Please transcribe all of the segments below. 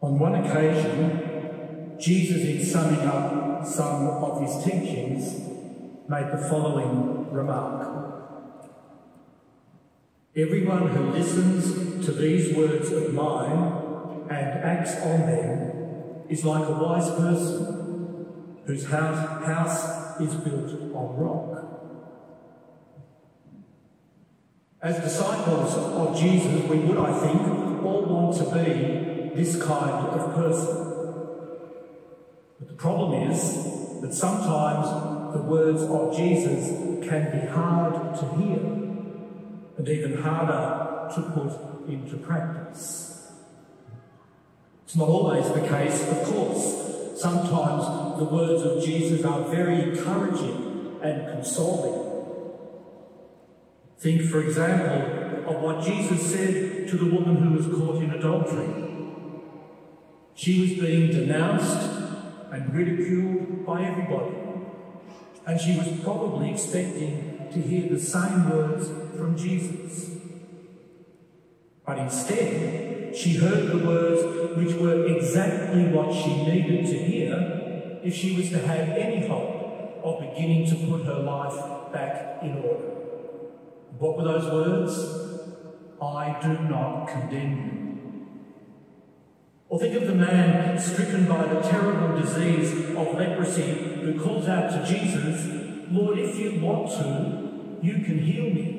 On one occasion, Jesus, in summing up some of his teachings, made the following remark Everyone who listens to these words of mine and acts on them is like a wise person whose house, house is built on rock. As disciples of Jesus, we would, I think, all want to be this kind of person. But the problem is that sometimes the words of Jesus can be hard to hear and even harder to put into practice. It's not always the case, of course. Sometimes the words of Jesus are very encouraging and consoling. Think, for example, of what Jesus said to the woman who was caught in adultery. She was being denounced and ridiculed by everybody, and she was probably expecting to hear the same words from Jesus. But instead, she heard the words which were exactly what she needed to hear if she was to have any hope of beginning to put her life back in order. What were those words? I do not condemn you. Or think of the man stricken by the terrible disease of leprosy who calls out to Jesus, Lord, if you want to, you can heal me.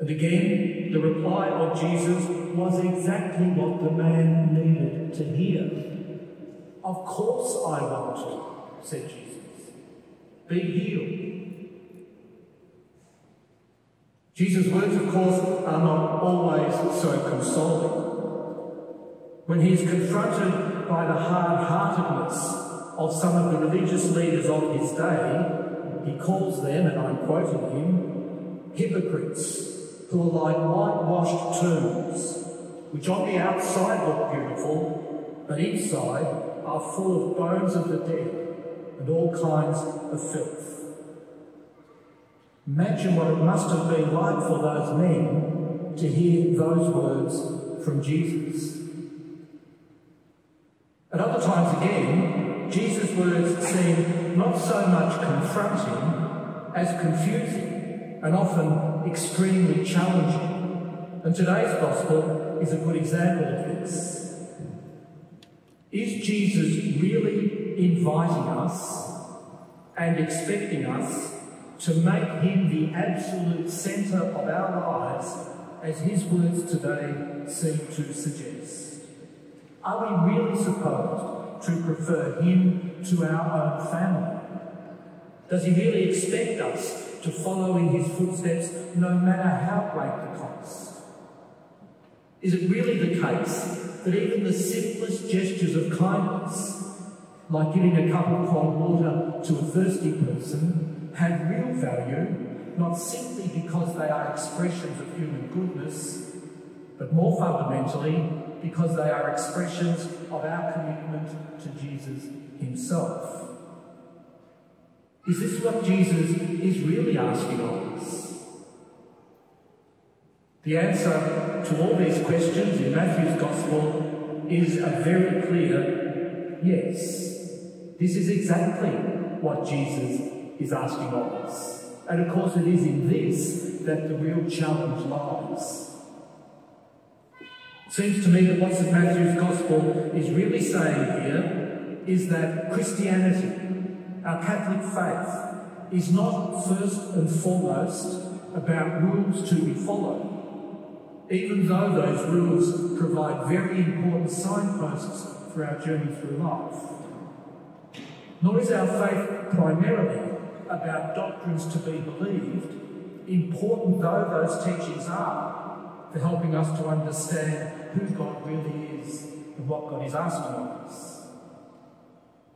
And again, the reply of Jesus was exactly what the man needed to hear. Of course I want to, said Jesus. Be healed. Jesus' words, of course, are not always so consoling. When he is confronted by the hard-heartedness of some of the religious leaders of his day, he calls them, and I'm quoting him, hypocrites who are like whitewashed tombs, which on the outside look beautiful, but inside are full of bones of the dead and all kinds of filth. Imagine what it must have been like for those men to hear those words from Jesus. At other times again, Jesus' words seem not so much confronting as confusing and often extremely challenging. And today's gospel is a good example of this. Is Jesus really inviting us and expecting us to make him the absolute centre of our lives, as his words today seem to suggest? Are we really supposed to prefer him to our own family? Does he really expect us to follow in his footsteps no matter how great the cost? Is it really the case that even the simplest gestures of kindness, like giving a cup of cold water to a thirsty person, have real value, not simply because they are expressions of human goodness, but more fundamentally because they are expressions of our commitment to Jesus himself. Is this what Jesus is really asking of us? The answer to all these questions in Matthew's Gospel is a very clear yes. This is exactly what Jesus is asking of us. And of course, it is in this that the real challenge lies. It seems to me that what St. Matthew's Gospel is really saying here is that Christianity, our Catholic faith, is not first and foremost about rules to be followed, even though those rules provide very important signposts for our journey through life. Nor is our faith primarily about doctrines to be believed, important though those teachings are for helping us to understand who God really is and what God is asking of us.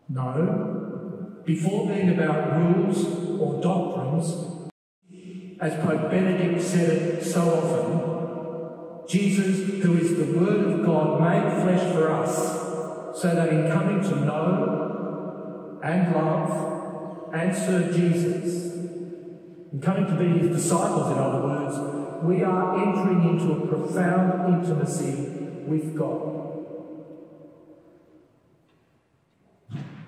No, before being about rules or doctrines, as Pope Benedict said it so often, Jesus, who is the Word of God made flesh for us, so that in coming to know and love and serve Jesus, coming to be his disciples, in other words, we are entering into a profound intimacy with God.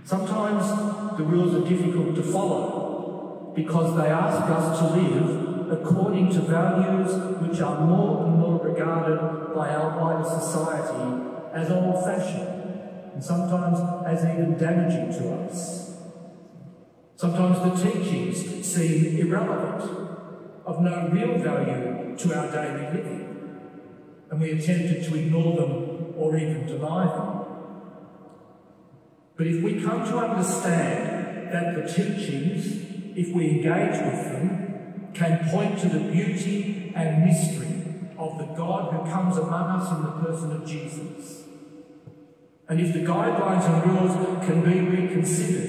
Sometimes the rules are difficult to follow because they ask us to live according to values which are more and more regarded by our wider society as old fashioned and sometimes as even damaging to us. Sometimes the teachings seem irrelevant, of no real value to our daily living, and we are tempted to ignore them or even deny them. But if we come to understand that the teachings, if we engage with them, can point to the beauty and mystery of the God who comes among us in the person of Jesus, and if the guidelines and rules can be reconsidered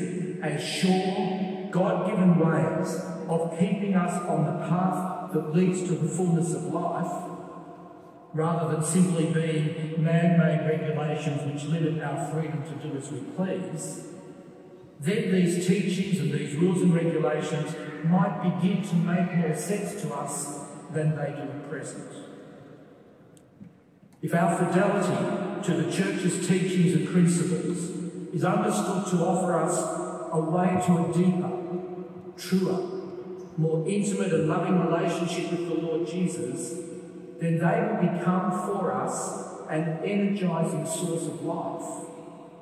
as sure, God given ways of keeping us on the path that leads to the fullness of life, rather than simply being man-made regulations which limit our freedom to do as we please, then these teachings and these rules and regulations might begin to make more sense to us than they do at present. If our fidelity to the Church's teachings and principles is understood to offer us a way to a deeper, truer, more intimate and loving relationship with the Lord Jesus, then they will become for us an energizing source of life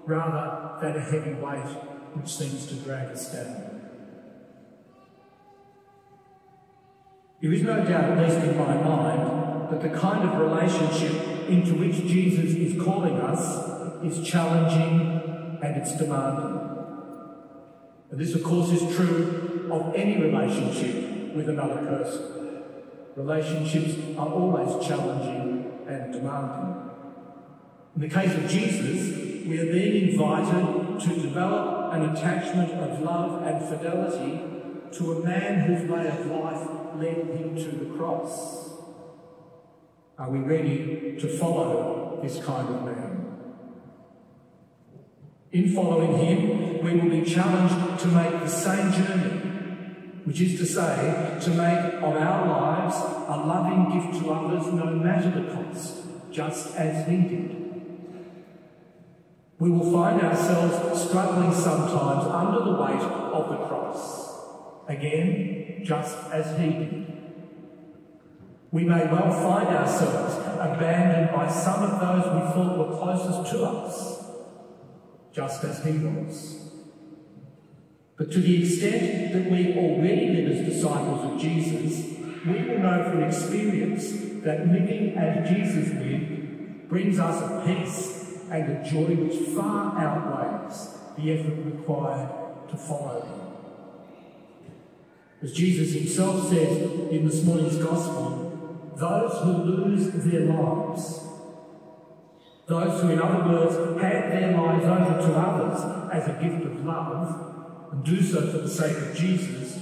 rather than a heavy weight which seems to drag us down. There is no doubt, at least in my mind, that the kind of relationship into which Jesus is calling us is challenging and it's demanding. And this, of course, is true of any relationship with another person. Relationships are always challenging and demanding. In the case of Jesus, we are being invited to develop an attachment of love and fidelity to a man whose way of life led him to the cross. Are we ready to follow this kind of man? In following him, we will be challenged to make the same journey which is to say, to make of our lives a loving gift to others no matter the cost, just as he did. We will find ourselves struggling sometimes under the weight of the cross, again, just as he did. We may well find ourselves abandoned by some of those we thought were closest to us, just as he was. But to the extent that we already live as disciples of Jesus, we will know from experience that living as Jesus lived brings us a peace and a joy which far outweighs the effort required to follow him. As Jesus himself says in this morning's Gospel, those who lose their lives, those who, in other words, hand their lives over to others as a gift of love, and do so for the sake of Jesus,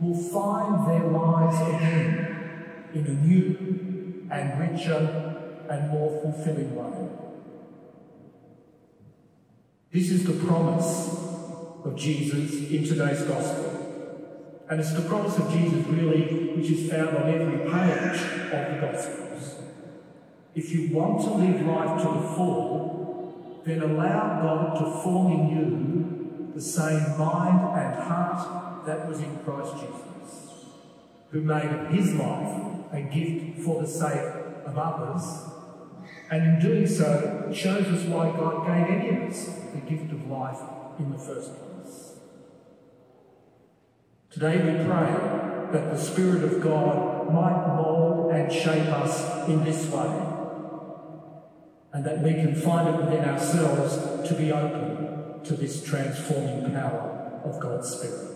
will find their lives again in a new and richer and more fulfilling way. This is the promise of Jesus in today's Gospel. And it's the promise of Jesus, really, which is found on every page of the Gospels. If you want to live life to the full, then allow God to form in you the same mind and heart that was in Christ Jesus, who made his life a gift for the sake of others, and in doing so shows us why God gave any of us the gift of life in the first place. Today we pray that the Spirit of God might mould and shape us in this way, and that we can find it within ourselves to be open to this transforming power of God's Spirit.